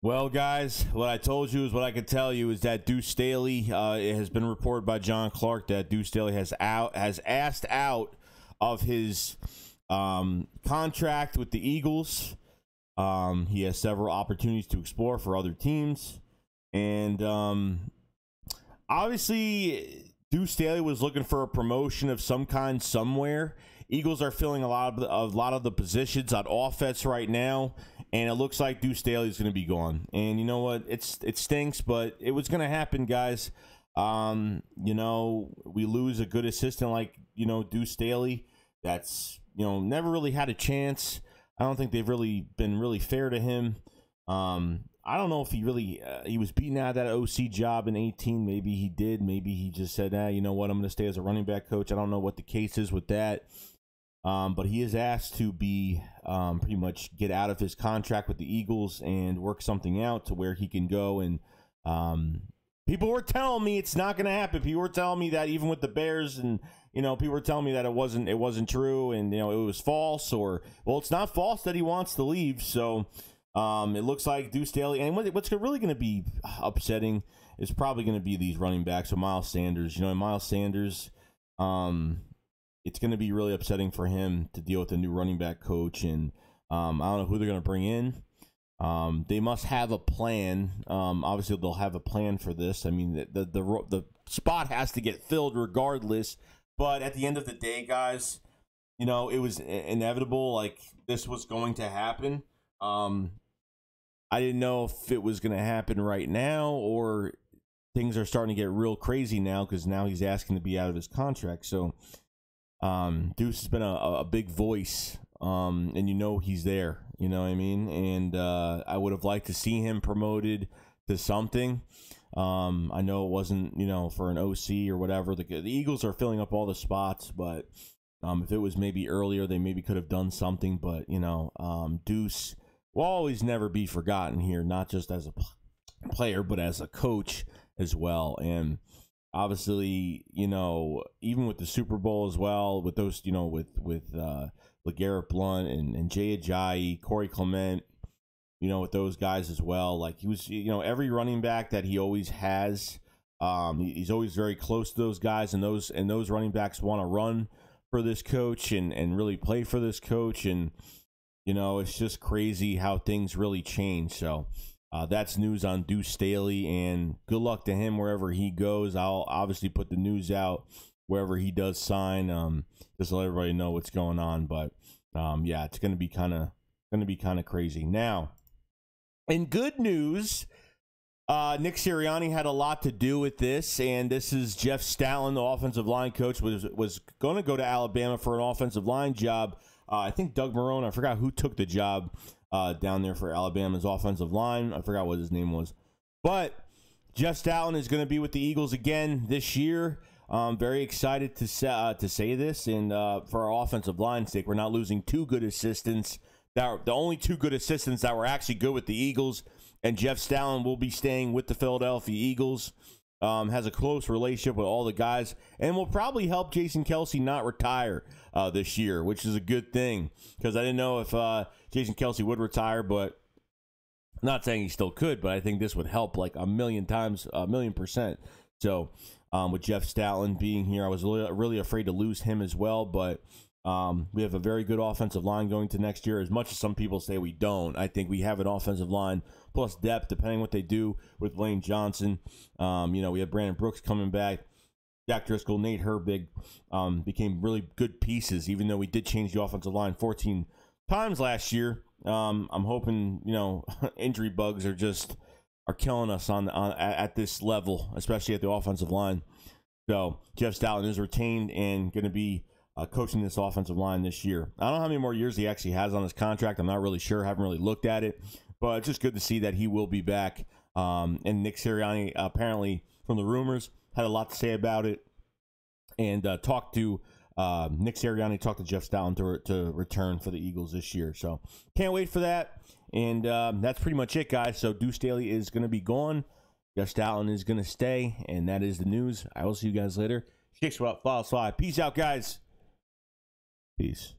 Well, guys, what I told you is what I could tell you is that Duce Staley. Uh, it has been reported by John Clark that Duce Staley has out has asked out of his um, contract with the Eagles. Um, he has several opportunities to explore for other teams, and um, obviously, Duce Staley was looking for a promotion of some kind somewhere. Eagles are filling a lot of a lot of the positions on offense right now, and it looks like Duce Staley is going to be gone. And you know what? It's it stinks, but it was going to happen, guys. Um, you know, we lose a good assistant like you know Duce Staley. That's you know never really had a chance. I don't think they've really been really fair to him. Um, I don't know if he really uh, he was beaten out of that OC job in 18. Maybe he did. Maybe he just said, "Ah, you know what? I'm going to stay as a running back coach." I don't know what the case is with that. Um, but he is asked to be um, pretty much get out of his contract with the Eagles and work something out to where he can go. And um, people were telling me it's not going to happen. People were telling me that even with the Bears, and you know, people were telling me that it wasn't it wasn't true, and you know, it was false. Or well, it's not false that he wants to leave. So um, it looks like Duce Staley. And what, what's really going to be upsetting is probably going to be these running backs. So Miles Sanders, you know, Miles Sanders. Um, it's going to be really upsetting for him to deal with a new running back coach, and um, I don't know who they're going to bring in. Um, they must have a plan. Um, obviously, they'll have a plan for this. I mean, the, the the the spot has to get filled regardless. But at the end of the day, guys, you know it was inevitable. Like this was going to happen. Um, I didn't know if it was going to happen right now or things are starting to get real crazy now because now he's asking to be out of his contract. So um, Duce has been a, a big voice, um, and you know he's there. You know what I mean? And uh, I would have liked to see him promoted to something. Um, I know it wasn't, you know, for an OC or whatever. The, the Eagles are filling up all the spots, but um, if it was maybe earlier, they maybe could have done something. But you know, um, Deuce will always never be forgotten here, not just as a player, but as a coach as well. And obviously, you know, even with the Super Bowl as well, with those, you know, with with uh, LeGarrette Blunt and, and Jay Ajayi, Corey Clement, you know, with those guys as well. Like he was, you know, every running back that he always has, um, he's always very close to those guys, and those and those running backs want to run for this coach and and really play for this coach, and you know, it's just crazy how things really change. So uh, that's news on Duce Staley, and good luck to him wherever he goes. I'll obviously put the news out wherever he does sign, um, just to let everybody know what's going on. But um, yeah, it's going to be kind of going to be kind of crazy. Now, in good news, uh, Nick Sirianni had a lot to do with this, and this is Jeff Stoutland, the offensive line coach, was was going to go to Alabama for an offensive line job. Uh, I think Doug Marrone, I forgot who took the job uh, down there for Alabama's offensive line. I forgot what his name was. But Jeff Stoutland is going to be with the Eagles again this year. I'm very excited to say, uh, to say this, and uh, for our offensive line sake, we're not losing two good assistants. That the only two good assistants that were actually good with the Eagles, and Jeff Stoutland will be staying with the Philadelphia Eagles. Um, has a close relationship with all the guys, and will probably help Jason Kelce not retire uh, this year, which is a good thing because I didn't know if uh, Jason Kelce would retire, but not saying he still could, but I think this would help like a million times, a million percent. So um, with Jeff Stoutland being here, I was really afraid to lose him as well, but. Um, we have a very good offensive line going to next year. As much as some people say we don't, I think we have an offensive line plus depth, depending what they do with Lane Johnson. Um, you know, we have Brandon Brooks coming back. Jack Driscoll, Nate Herbig um, became really good pieces, even though we did change the offensive line 14 times last year. Um, I'm hoping you know injury bugs are just are killing us on, on at this level, especially at the offensive line. So Jeff Stoutland is retained and going to be uh, coaching this offensive line this year. I don't know how many more years he actually has on his contract. I'm not really sure. haven't really looked at it, but it's just good to see that he will be back. Um, and Nick Sirianni apparently, from the rumors, had a lot to say about it and uh, talked to uh, Nick Sirianni talked to Jeff Stoutland to, to return for the Eagles this year. So can't wait for that. And um, that's pretty much it, guys. So Duce Staley is going to be gone. Jeff Stoutland is going to stay. And that is the news. I will see you guys later. Shakes up, follow slide. Peace out, guys. Peace.